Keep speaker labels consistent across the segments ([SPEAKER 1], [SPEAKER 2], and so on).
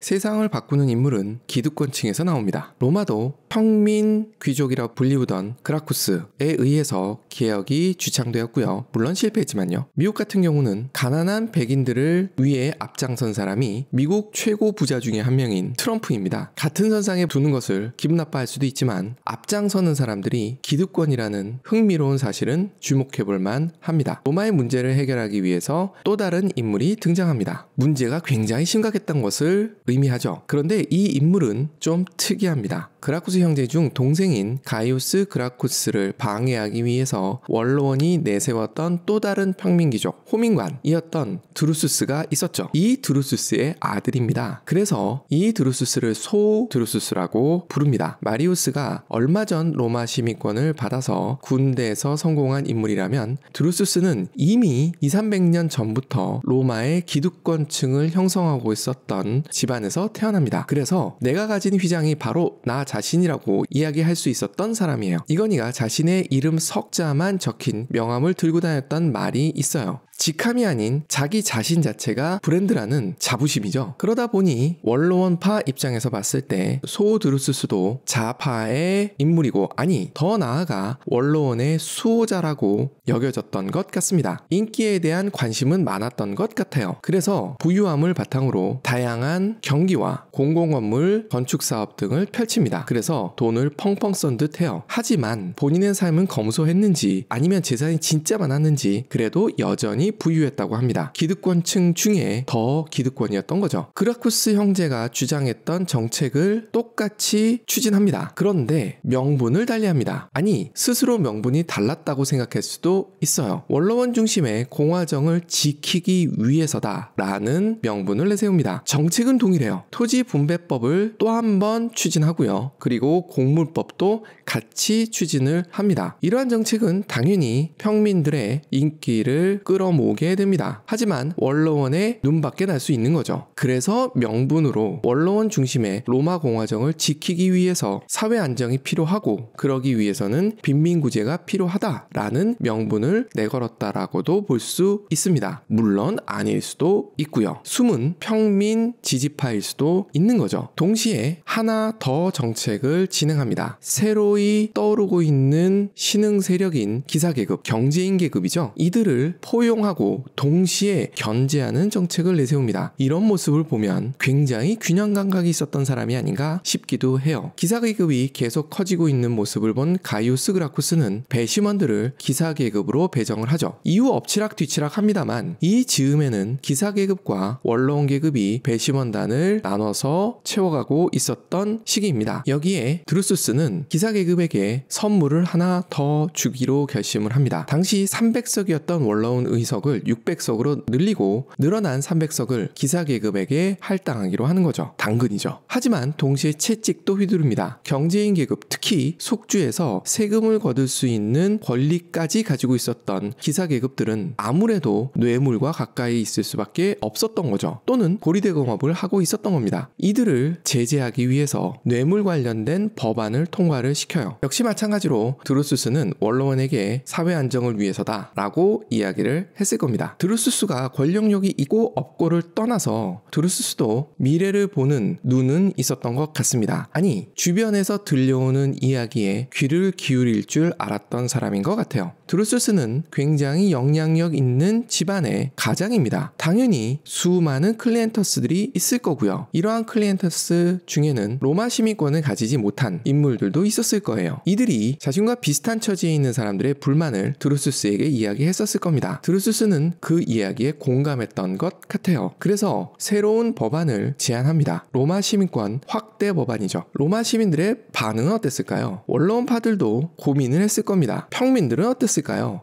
[SPEAKER 1] 세상을 바꾸는 인물은 기득권층에서 나옵니다. 로마도 평민 귀족이라 불리우던 그라쿠스에 의해서 개혁이 주창되었고요. 물론 실패했지만요. 미국 같은 경우는 가난한 백인들을 위해 앞장선 사람이 미국 최고 부자 중에 한 명인 트럼프입니다. 같은 선상에 두는 것을 기분 나빠할 수도 있지만 앞장서는 사람들이 기득권이라는 흥미로운 사실은 주목해볼 만 합니다. 로마의 문제를 해결하기 위해서 또 다른 인물이 등장합니다. 문제가 굉장히 심각했던 것을 의미하죠. 그런데 이 인물은 좀 특이합니다. 그라쿠스 형제 중 동생인 가이우스 그라쿠스를 방해하기 위해서 원로원이 내세웠던 또 다른 평민귀족 호민관이었던 드루수스가 있었죠. 이 드루수스의 아들입니다. 그래서 이 드루수스를 소 드루수스라고 부릅니다. 마리우스가 얼마 전 로마 시민권을 받아서 군대에서 성공한 인물이라면 드루수스는 이미 2, 300년 전부터 로마의 기득권층을 형성하고 있었던 집안에서 태어납니다. 그래서 내가 가진 휘장이 바로 나 자 신이라고 이야기할 수 있었던 사람이에요. 이건희가 자신의 이름 석자만 적힌 명함을 들고 다녔던 말이 있어요. 직함이 아닌 자기 자신 자체가 브랜드라는 자부심이죠. 그러다 보니 원로원파 입장에서 봤을 때 소드루스스도 자파의 인물이고 아니 더 나아가 원로원의 수호자라고 여겨졌던 것 같습니다. 인기에 대한 관심은 많았던 것 같아요. 그래서 부유함을 바탕으로 다양한 경기와 공공건물 건축 사업 등을 펼칩니다. 그래서 돈을 펑펑 쏜 듯해요. 하지만 본인의 삶은 검소했는지 아니면 재산이 진짜 많았는지 그래도 여전히 부유했다고 합니다. 기득권층 중에 더 기득권이었던 거죠. 그라쿠스 형제가 주장했던 정책을 똑같이 추진합니다. 그런데 명분을 달리합니다. 아니 스스로 명분이 달랐다고 생각할 수도 있어요. 원로원 중심의 공화정을 지키기 위해서다 라는 명분을 내세웁니다. 정책은 동일해요. 토지 분배법을 또 한 번 추진하고요. 그리고 공물법도 같이 추진을 합니다. 이러한 정책은 당연히 평민들의 인기를 끌어 모으게 됩니다. 하지만 원로원의 눈밖에 날 수 있는 거죠. 그래서 명분으로 원로원 중심의 로마 공화정을 지키기 위해서 사회 안정이 필요하고 그러기 위해서는 빈민구제가 필요하다라는 명분을 내걸었다라고도 볼 수 있습니다. 물론 아닐 수도 있고요. 숨은 평민 지지파일 수도 있는 거죠. 동시에 하나 더 정책을 진행합니다. 새로이 떠오르고 있는 신흥 세력인 기사계급, 경제인 계급이죠. 이들을 포용하 고 동시에 견제하는 정책을 내세웁니다. 이런 모습을 보면 굉장히 균형 감각이 있었던 사람이 아닌가 싶기도 해요. 기사 계급이 계속 커지고 있는 모습을 본 가이우스 그라쿠스는 배심원들을 기사 계급으로 배정을 하죠. 이후 엎치락 뒤치락 합니다만 이 즈음에는 기사 계급과 원로원 계급이 배심원단을 나눠서 채워가고 있었던 시기입니다. 여기에 드루스스는 기사 계급에게 선물을 하나 더 주기로 결심을 합니다. 당시 300석이었던 원로원 의석 을 600석으로 늘리고 늘어난 300석을 기사 계급에게 할당하기로 하는 거죠. 당근이죠. 하지만 동시에 채찍도 휘두릅니다. 경제인 계급, 특히 속주에서 세금을 거둘 수 있는 권리까지 가지고 있었던 기사 계급들은 아무래도 뇌물과 가까이 있을 수밖에 없었던 거죠. 또는 고리대금업을 하고 있었던 겁니다. 이들을 제재하기 위해서 뇌물 관련된 법안을 통과를 시켜요. 역시 마찬가지로 드루수스는 원로원에게 사회 안정을 위해서다 라고 이야기를 했을 겁니다. 드루수스가 권력욕이 있고 없고를 떠나서 드루수스도 미래를 보는 눈은 있었던 것 같습니다. 아니 주변에서 들려오는 이야기에 귀를 기울일 줄 알았던 사람인 것 같아요. 드루수스는 굉장히 영향력 있는 집안의 가장입니다. 당연히 수많은 클리엔테스들이 있을 거고요. 이러한 클리엔테스 중에는 로마 시민권을 가지지 못한 인물들도 있었을 거예요. 이들이 자신과 비슷한 처지에 있는 사람들의 불만을 드루스스에게 이야기했었을 겁니다. 드루스스는 그 이야기에 공감했던 것 같아요. 그래서 새로운 법안을 제안합니다. 로마 시민권 확대 법안이죠. 로마 시민들의 반응은 어땠을까요? 원로원파들도 고민을 했을 겁니다. 평민들은 어땠을까요?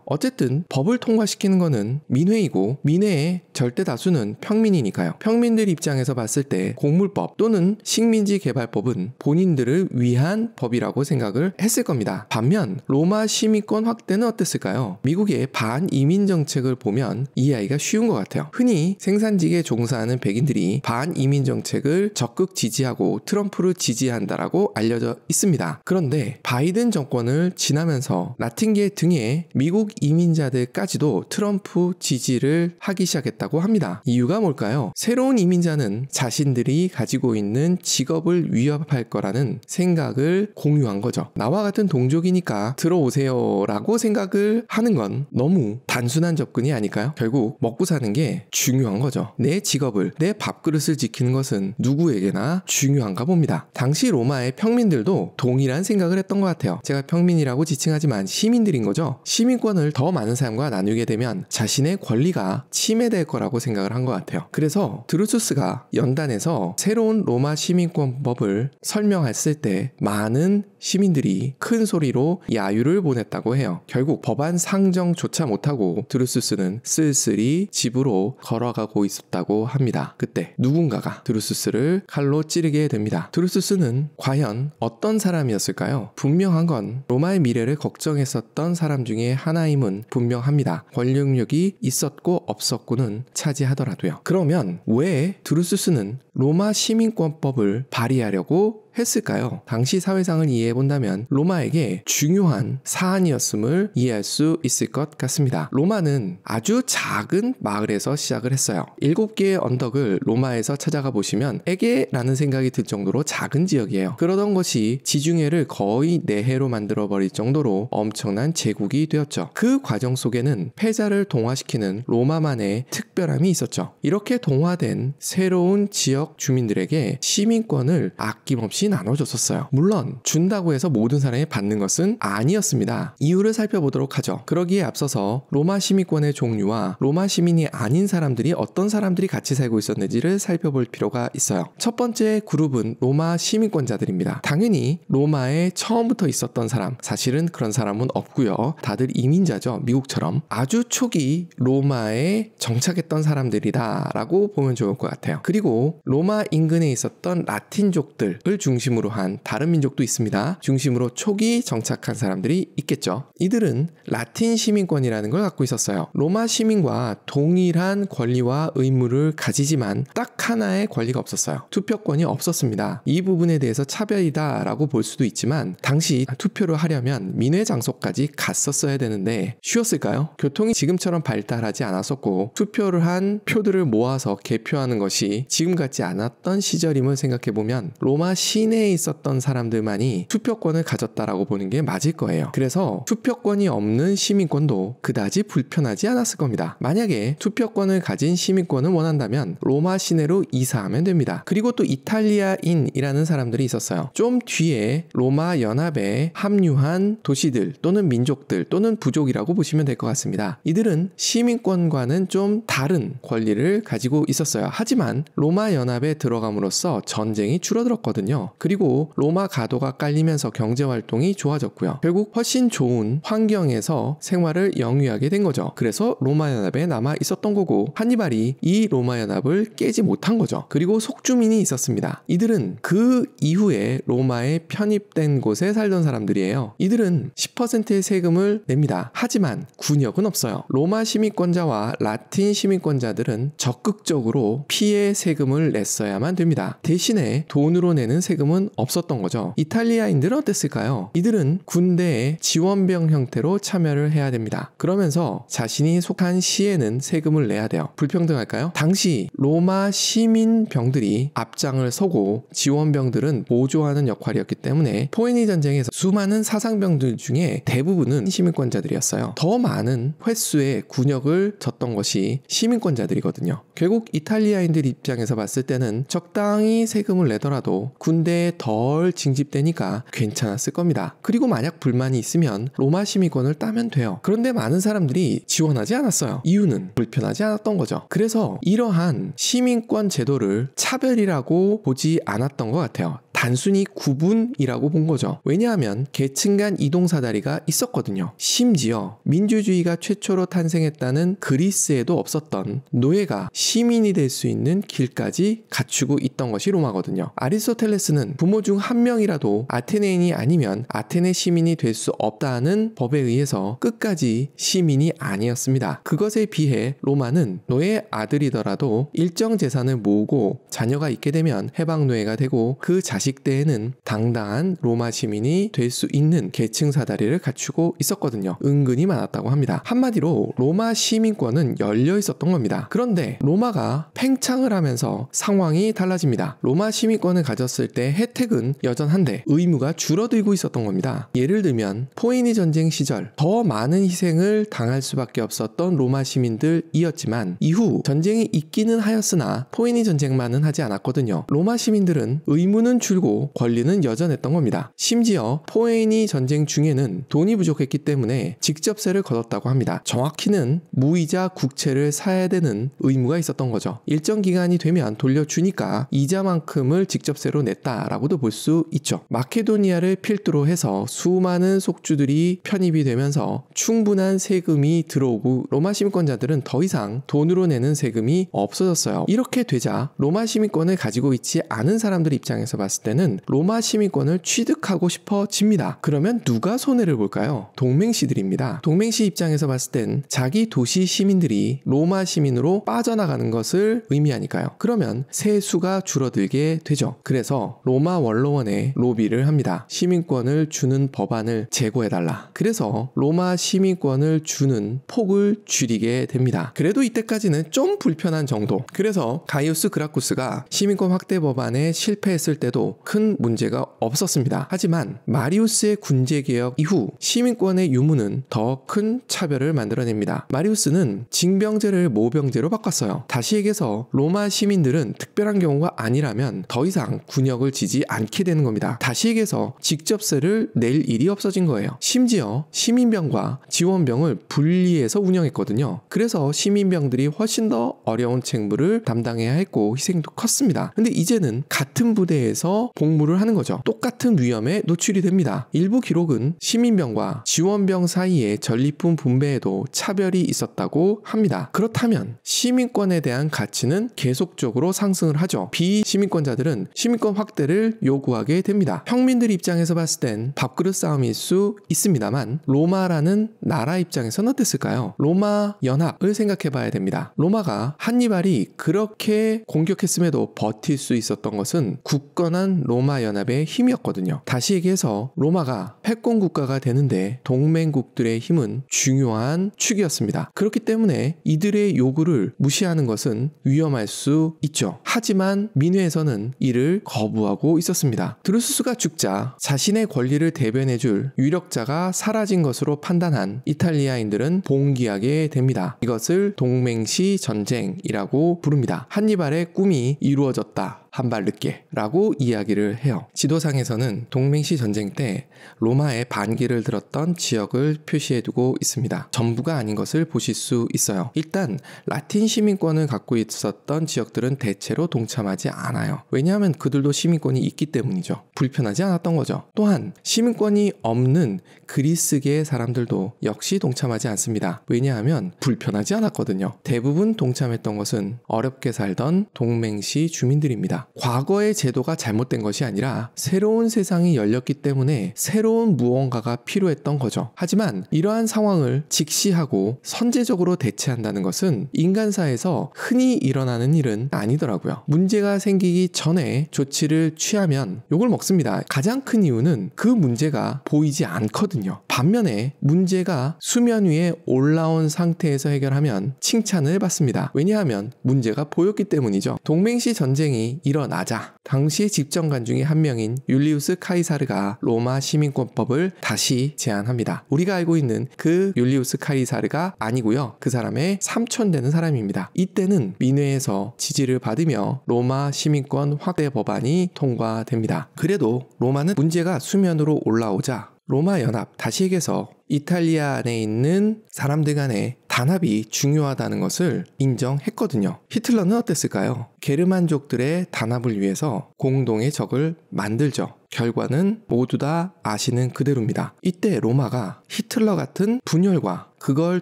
[SPEAKER 1] 어쨌든 법을 통과시키는 것은 민회이고 민회의 절대 다수는 평민이니까요. 평민들 입장에서 봤을 때 공물법 또는 식민지 개발법은 본인들을 위한 법이라고 생각을 했을 겁니다. 반면 로마 시민권 확대는 어땠을까요? 미국의 반이민 정책을 보면 이해하기가 쉬운 것 같아요. 흔히 생산직에 종사하는 백인들이 반이민 정책을 적극 지지하고 트럼프를 지지한다라고 알려져 있습니다. 그런데 바이든 정권을 지나면서 라틴계 등의 미국 이민자들까지도 트럼프 지지를 하기 시작했다고 합니다. 이유가 뭘까요? 새로운 이민자는 자신들이 가지고 있는 직업을 위협할 거라는 생각을 공유한 거죠. 나와 같은 동족이니까 들어오세요 라고 생각을 하는 건 너무 단순한 접근이 아닐까요? 결국 먹고 사는 게 중요한 거죠. 내 직업을, 내 밥그릇을 지키는 것은 누구에게나 중요한가 봅니다. 당시 로마의 평민들도 동일한 생각을 했던 것 같아요. 제가 평민이라고 지칭하지만 시민들인 거죠. 시민권을 더 많은 사람과 나누게 되면 자신의 권리가 침해될 거라고 생각을 한 것 같아요. 그래서 드루수스가 연단에서 새로운 로마 시민권법을 설명했을 때 많은 시민들이 큰 소리로 야유를 보냈다고 해요. 결국 법안 상정조차 못하고 드루수스는 쓸쓸히 집으로 걸어가고 있었다고 합니다. 그때 누군가가 드루수스를 칼로 찌르게 됩니다. 드루수스는 과연 어떤 사람이었을까요? 분명한 건 로마의 미래를 걱정했었던 사람 중에 하나임은 분명합니다. 권력력이 있었고 없었고는 차지하더라도요. 그러면 왜 드루수스는 로마 시민권법을 발의하려고 했을까요? 당시 사회상을 이해해 본다면 로마에게 중요한 사안이었음을 이해할 수 있을 것 같습니다. 로마는 아주 작은 마을에서 시작을 했어요. 일곱 개의 언덕을 로마에서 찾아가 보시면 에게라는 생각이 들 정도로 작은 지역이에요. 그러던 것이 지중해를 거의 내해로 만들어 버릴 정도로 엄청난 제국이 되었죠. 그 과정 속에는 패자를 동화시키는 로마만의 특별함이 있었죠. 이렇게 동화된 새로운 지역 주민들에게 시민권을 아낌없이 같이 나눠줬었어요. 물론 준다고 해서 모든 사람이 받는 것은 아니었습니다. 이유를 살펴보도록 하죠. 그러기에 앞서서 로마 시민권의 종류와 로마 시민이 아닌 사람들이 어떤 사람들이 같이 살고 있었는지를 살펴볼 필요가 있어요. 첫 번째 그룹은 로마 시민권자들입니다. 당연히 로마에 처음부터 있었던 사람, 사실은 그런 사람은 없고요. 다들 이민자죠. 미국처럼 아주 초기 로마에 정착했던 사람들이다라고 보면 좋을 것 같아요. 그리고 로마 인근에 있었던 라틴족들을 중 중심으로 한 다른 민족도 있습니다. 중심으로 초기 정착한 사람들이 있겠죠. 이들은 라틴 시민권이라는 걸 갖고 있었어요. 로마 시민과 동일한 권리와 의무를 가지지만 딱 하나의 권리가 없었어요. 투표권이 없었습니다. 이 부분에 대해서 차별이다라고 볼 수도 있지만 당시 투표를 하려면 민회 장소까지 갔었어야 되는데 쉬웠을까요? 교통이 지금처럼 발달하지 않았었고 투표를 한 표들을 모아서 개표하는 것이 지금 같지 않았던 시절임을 생각해 보면 로마 시 시내에 있었던 사람들만이 투표권을 가졌다라고 보는 게 맞을 거예요. 그래서 투표권이 없는 시민권도 그다지 불편하지 않았을 겁니다. 만약에 투표권을 가진 시민권을 원한다면 로마 시내로 이사하면 됩니다. 그리고 또 이탈리아인이라는 사람들이 있었어요. 좀 뒤에 로마 연합에 합류한 도시들 또는 민족들 또는 부족이라고 보시면 될 것 같습니다. 이들은 시민권과는 좀 다른 권리를 가지고 있었어요. 하지만 로마 연합에 들어감으로써 전쟁이 줄어들었거든요. 그리고 로마 가도가 깔리면서 경제 활동이 좋아졌고요. 결국 훨씬 좋은 환경에서 생활을 영위하게 된 거죠. 그래서 로마 연합에 남아 있었던 거고 한니발이 이 로마 연합을 깨지 못한 거죠. 그리고 속주민이 있었습니다. 이들은 그 이후에 로마에 편입된 곳에 살던 사람들이에요. 이들은 10%의 세금을 냅니다. 하지만 군역은 없어요. 로마 시민권자와 라틴 시민권자들은 적극적으로 피해 세금을 냈어야만 됩니다. 대신에 돈으로 내는 세금 세금은 없었던 거죠. 이탈리아인들은 어땠을까요? 이들은 군대에 지원병 형태로 참여를 해야 됩니다. 그러면서 자신이 속한 시에는 세금을 내야 돼요. 불평등할까요? 당시 로마 시민병들이 앞장을 서고 지원병들은 보조하는 역할이었기 때문에 포에니 전쟁에서 수많은 사상병들 중에 대부분은 시민권자들이었어요. 더 많은 횟수의 군역을 졌던 것이 시민권자들이거든요. 결국 이탈리아인들 입장에서 봤을 때는 적당히 세금을 내더라도 군대 군대에 덜 징집되니까 괜찮았을 겁니다. 그리고 만약 불만이 있으면 로마 시민권을 따면 돼요. 그런데 많은 사람들이 지원하지 않았어요. 이유는 불편하지 않았던 거죠. 그래서 이러한 시민권 제도를 차별이라고 보지 않았던 것 같아요. 단순히 구분이라고 본 거죠. 왜냐하면 계층 간 이동 사다리가 있었거든요. 심지어 민주주의가 최초로 탄생했다는 그리스에도 없었던 노예가 시민이 될 수 있는 길까지 갖추고 있던 것이 로마거든요. 아리스토텔레스는 부모 중 한 명이라도 아테네인이 아니면 아테네 시민이 될 수 없다는 법에 의해서 끝까지 시민이 아니었습니다. 그것에 비해 로마는 노예 아들이더라도 일정 재산을 모으고 자녀가 있게 되면 해방 노예가 되고 그 자식 아직 때에는 당당한 로마 시민이 될 수 있는 계층 사다리를 갖추고 있었거든요. 은근히 많았다고 합니다. 한마디로 로마 시민권은 열려 있었던 겁니다. 그런데 로마가 팽창을 하면서 상황이 달라집니다. 로마 시민권을 가졌을 때 혜택은 여전한데 의무가 줄어들고 있었던 겁니다. 예를 들면 포에니 전쟁 시절 더 많은 희생을 당할 수밖에 없었던 로마 시민들이었지만 이후 전쟁이 있기는 하였으나 포에니 전쟁만은 하지 않았거든요. 로마 시민들은 의무는 줄고 권리는 여전했던 겁니다. 심지어 포에니 전쟁 중에는 돈이 부족했기 때문에 직접세를 걷었다고 합니다. 정확히는 무이자 국채를 사야 되는 의무가 있었던 거죠. 일정 기간이 되면 돌려주니까 이자만큼을 직접세로 냈다라고도 볼 수 있죠. 마케도니아를 필두로 해서 수많은 속주들이 편입이 되면서 충분한 세금이 들어오고 로마 시민권자들은 더 이상 돈으로 내는 세금이 없어졌어요. 이렇게 되자 로마 시민권을 가지고 있지 않은 사람들 입장에서 봤을 때는 로마 시민권을 취득하고 싶어집니다. 그러면 누가 손해를 볼까요? 동맹시들입니다. 동맹시 입장에서 봤을 땐 자기 도시 시민들이 로마 시민으로 빠져나가는 것을 의미하니까요. 그러면 세수가 줄어들게 되죠. 그래서 로마 원로원에 로비를 합니다. 시민권을 주는 법안을 제고해달라. 그래서 로마 시민권을 주는 폭을 줄이게 됩니다. 그래도 이때까지는 좀 불편한 정도. 그래서 가이우스 그라쿠스가 시민권 확대 법안에 실패했을 때도 큰 문제가 없었습니다. 하지만 마리우스의 군제 개혁 이후 시민권의 유무는 더 큰 차별을 만들어냅니다. 마리우스는 징병제를 모병제로 바꿨어요. 다시 얘기해서 로마 시민들은 특별한 경우가 아니라면 더 이상 군역을 지지 않게 되는 겁니다. 다시 얘기해서 직접세를 낼 일이 없어진 거예요. 심지어 시민병과 지원병을 분리해서 운영했거든요. 그래서 시민병들이 훨씬 더 어려운 책무를 담당해야 했고 희생도 컸습니다. 근데 이제는 같은 부대에서 복무를 하는 거죠. 똑같은 위험에 노출이 됩니다. 일부 기록은 시민병과 지원병 사이에 전리품 분배에도 차별이 있었다고 합니다. 그렇다면 시민권에 대한 가치는 계속적으로 상승을 하죠. 비시민권자들은 시민권 확대를 요구하게 됩니다. 평민들 입장에서 봤을 땐 밥그릇 싸움일 수 있습니다만 로마라는 나라 입장에서는 어땠을까요? 로마 연합을 생각해 봐야 됩니다. 로마가 한니발이 그렇게 공격했음에도 버틸 수 있었던 것은 굳건한 로마 연합의 힘이었거든요. 다시 얘기해서 로마가 패권 국가가 되는데 동맹국들의 힘은 중요한 축이었습니다. 그렇기 때문에 이들의 요구를 무시하는 것은 위험할 수 있죠. 하지만 민회에서는 이를 거부하고 있었습니다. 드루스가 죽자 자신의 권리를 대변해줄 유력자가 사라진 것으로 판단한 이탈리아인들은 봉기하게 됩니다. 이것을 동맹시 전쟁이라고 부릅니다. 한니발의 꿈이 이루어졌다. 한 발 늦게 라고 이야기를 해요. 지도상에서는 동맹시 전쟁 때 로마의 반기를 들었던 지역을 표시해 두고 있습니다. 전부가 아닌 것을 보실 수 있어요. 일단 라틴 시민권을 갖고 있었던 지역들은 대체로 동참하지 않아요. 왜냐하면 그들도 시민권이 있기 때문이죠. 불편하지 않았던 거죠. 또한 시민권이 없는 그리스계 사람들도 역시 동참하지 않습니다. 왜냐하면 불편하지 않았거든요. 대부분 동참했던 것은 어렵게 살던 동맹시 주민들입니다. 과거의 제도가 잘못된 것이 아니라 새로운 세상이 열렸기 때문에 새로운 무언가가 필요했던 거죠. 하지만 이러한 상황을 직시하고 선제적으로 대체한다는 것은 인간사에서 흔히 일어나는 일은 아니더라고요. 문제가 생기기 전에 조치를 취하면 욕을 먹습니다. 가장 큰 이유는 그 문제가 보이지 않거든요. 반면에 문제가 수면 위에 올라온 상태에서 해결하면 칭찬을 받습니다. 왜냐하면 문제가 보였기 때문이죠. 동맹시 전쟁이 일어나자 당시 집정관 중에 한 명인 율리우스 카이사르가 로마 시민권법을 다시 제안합니다. 우리가 알고 있는 그 율리우스 카이사르가 아니고요. 그 사람의 삼촌 되는 사람입니다. 이때는 민회에서 지지를 받으며 로마 시민권 확대 법안이 통과됩니다. 그래도 로마는 문제가 수면으로 올라오자 로마 연합, 다시 얘기해서 이탈리아 안에 있는 사람들 간의 단합이 중요하다는 것을 인정했거든요. 히틀러는 어땠을까요? 게르만족들의 단합을 위해서 공동의 적을 만들죠. 결과는 모두 다 아시는 그대로입니다. 이때 로마가 히틀러 같은 분열과 그걸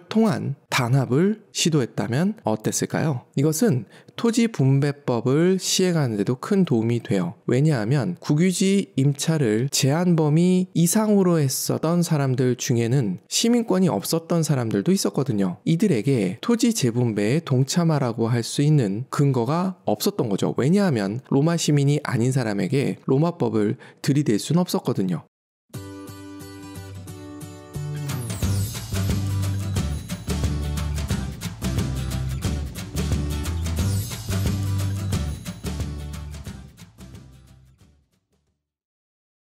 [SPEAKER 1] 통한 단합을 시도했다면 어땠을까요? 이것은 토지 분배법을 시행하는데도 큰 도움이 돼요. 왜냐하면 국유지 임차를 제한 범위 이상으로 했었던 사람들 중에는 시민권이 없었던 사람들도 있었거든요. 이들에게 토지 재분배에 동참하라고 할 수 있는 근거가 없었던 거죠. 왜냐하면 로마 시민이 아닌 사람에게 로마법을 들이댈 수는 없었거든요.